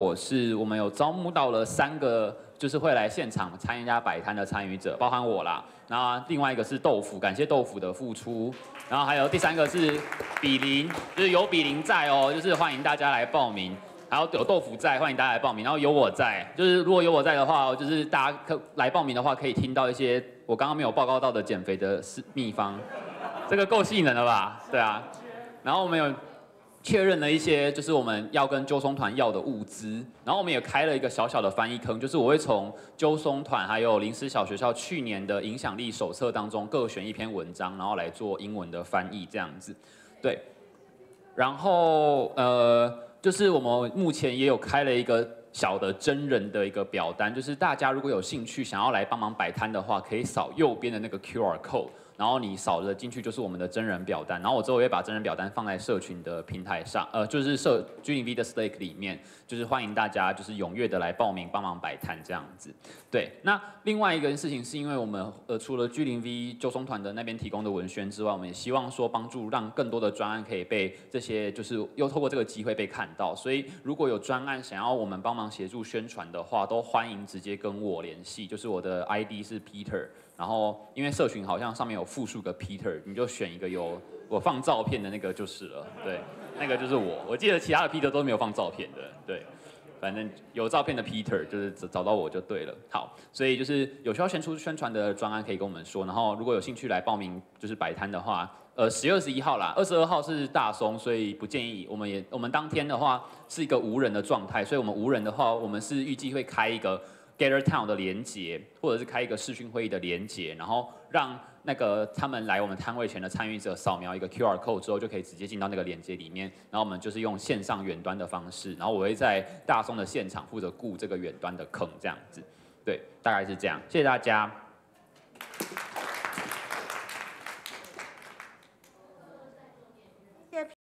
我是我们有招募到了三个，就是会来现场参加摆摊的参与者，包含我啦。然后另外一个是豆腐，感谢豆腐的付出。然后还有第三个是比邻，就是有比邻在哦，就是欢迎大家来报名。还有有豆腐在，欢迎大家来报名。然后有我在，就是如果有我在的话，就是大家可来报名的话，可以听到一些我刚刚没有报告到的减肥的秘方。这个够吸引人了吧？对啊。然后我们有。确认了一些就是我们要跟纠松团要的物资，然后我们也开了一个小小的翻译坑，就是我会从纠松团还有临时小学校去年的影响力手册当中各选一篇文章，然后来做英文的翻译这样子。对，然后呃，就是我们目前也有开了一个小的真人的一个表单，就是大家如果有兴趣想要来帮忙摆摊的话，可以扫右边的那个 QR code。然后你扫了进去就是我们的真人表单，然后我之后也把真人表单放在社群的平台上，呃，就是社 G V 的 Stake 里面，就是欢迎大家就是踊跃的来报名帮忙摆摊这样子。对，那另外一个事情是因为我们呃除了 G 零 V 救松团的那边提供的文宣之外，我们也希望说帮助让更多的专案可以被这些就是又透过这个机会被看到，所以如果有专案想要我们帮忙协助宣传的话，都欢迎直接跟我联系，就是我的 ID 是 Peter。然后，因为社群好像上面有复数个 Peter，你就选一个有我放照片的那个就是了。对，那个就是我。我记得其他的 Peter 都没有放照片的。对，反正有照片的 Peter 就是找到我就对了。好，所以就是有需要宣出宣传的专案可以跟我们说。然后如果有兴趣来报名就是摆摊的话，呃，十月二十一号啦，二十二号是大松，所以不建议。我们也我们当天的话是一个无人的状态，所以我们无人的话，我们是预计会开一个。Gather Town 的连接，或者是开一个视讯会议的连接，然后让那个他们来我们摊位前的参与者扫描一个 QR code 之后，就可以直接进到那个连接里面。然后我们就是用线上远端的方式，然后我会在大松的现场负责顾这个远端的坑，这样子。对，大概是这样。谢谢大家。